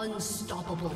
Unstoppable.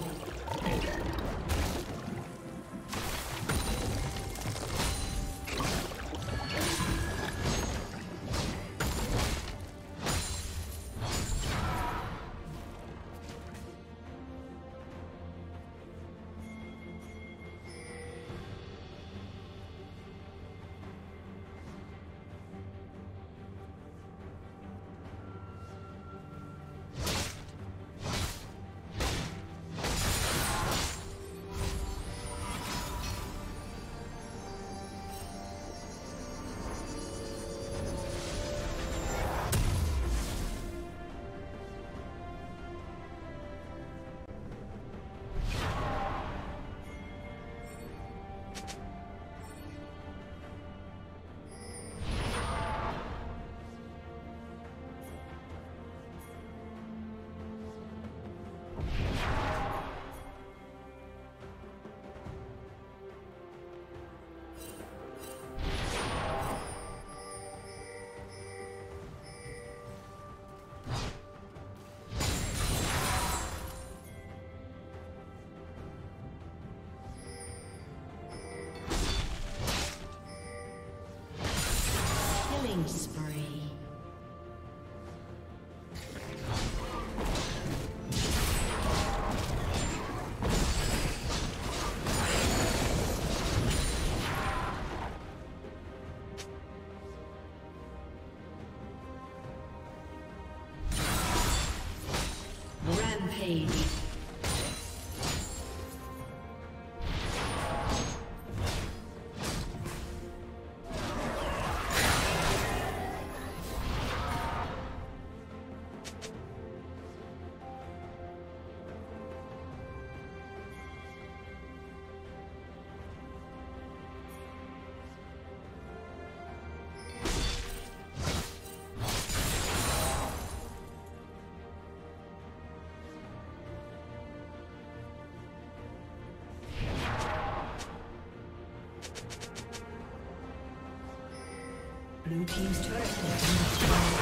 Blue Team's turret